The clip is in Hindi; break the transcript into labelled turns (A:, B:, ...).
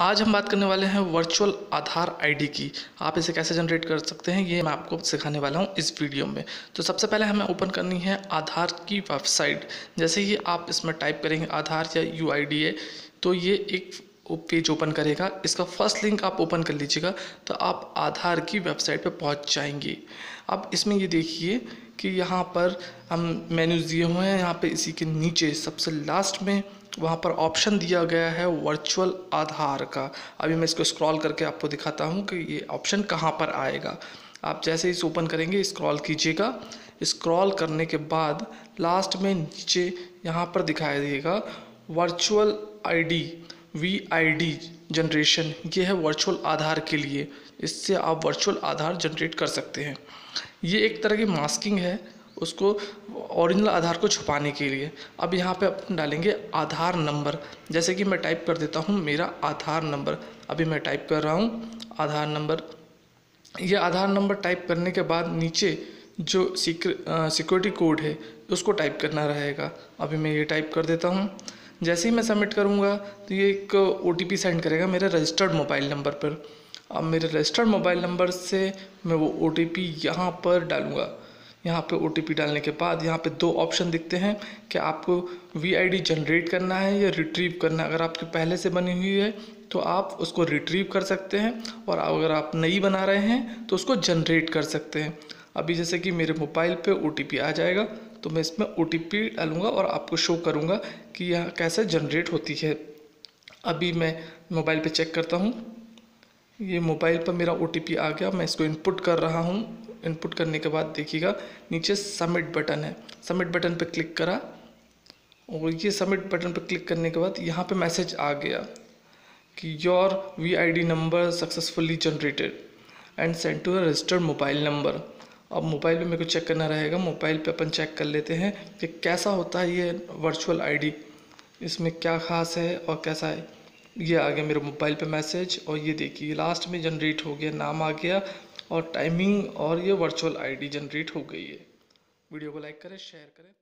A: आज हम बात करने वाले हैं वर्चुअल आधार आईडी की। आप इसे कैसे जनरेट कर सकते हैं, ये मैं आपको सिखाने वाला हूँ इस वीडियो में। तो सबसे पहले हमें ओपन करनी है आधार की वेबसाइट जैसे ही आप इसमें टाइप करेंगे आधार या यू तो ये एक पेज ओपन करेगा। इसका फ़र्स्ट लिंक आप ओपन कर लीजिएगा तो आप आधार की वेबसाइट पर पहुँच जाएँगे। अब इसमें ये देखिए कि यहाँ पर हम मेन्यूज़ दिए हुए हैं, यहाँ पे इसी के नीचे सबसे लास्ट में वहाँ पर ऑप्शन दिया गया है वर्चुअल आधार का। अभी मैं इसको स्क्रॉल करके आपको दिखाता हूँ कि ये ऑप्शन कहाँ पर आएगा। आप जैसे ही इस ओपन करेंगे स्क्रॉल कीजिएगा। स्क्रॉल करने के बाद लास्ट में नीचे यहाँ पर दिखाई देगा virtual ID V I D generation ये है वर्चुअल आधार के लिए। इससे आप वर्चुअल आधार जनरेट कर सकते हैं। ये एक तरह की मास्किंग है। उसको ओरिजिनल आधार को छुपाने के लिए। अब यहाँ पे अपन डालेंगे आधार नंबर। जैसे कि मैं टाइप कर देता हूँ, मेरा आधार नंबर। अभी मैं टाइप कर रहा हूँ, आधार नंबर। ये आधार नंबर टाइप करने के बाद नीचे जो सिक्योरिटी कोड है, उसको टाइप करना रहेगा। अभी मैं ये टाइप कर देता हूँ। जैसे ही मैं सबमिट करूँगा तो ये एक ओटीपी सेंड करेगा मेरे रजिस्टर्ड मोबाइल नंबर पर। अब मेरे रजिस्टर्ड मोबाइल नंबर से मैं वो ओ टी यहाँ पर डालूँगा। यहाँ पे ओटीपी डालने के बाद यहाँ पे दो ऑप्शन दिखते हैं कि आपको वीआईडी जनरेट करना है या रिट्रीव करना है। अगर आपके पहले से बनी हुई है तो आप उसको रिट्रीव कर सकते हैं और अगर आप नई बना रहे हैं तो उसको जनरेट कर सकते हैं। अभी जैसे कि मेरे मोबाइल पे ओटीपी आ जाएगा तो मैं इसमें OTP डालूँगा और आपको शो करूँगा कि यह कैसे जनरेट होती है। अभी मैं मोबाइल पे चेक करता हूँ। ये मोबाइल पर मेरा ओटीपी आ गया, मैं इसको इनपुट कर रहा हूँ। इनपुट करने के बाद देखिएगा, नीचे सबमिट बटन है। सबमिट बटन पर क्लिक करा और ये सबमिट बटन पर क्लिक करने के बाद यहाँ पे मैसेज आ गया कि your V I D number successfully generated and send to a registered mobile number अब मोबाइल पे मेरे को चेक करना रहेगा। मोबाइल पे अपन चेक कर लेते हैं कि कैसा होता है ये वर्चुअल आईडी इसमें क्या खास है और कैसा है? ये आ गया मेरे मोबाइल पे मैसेज और ये देखिए लास्ट में जनरेट हो गया, नाम आ गया। और टाइमिंग और ये वर्चुअल आईडी जनरेट हो गई है। वीडियो को लाइक करें शेयर करें।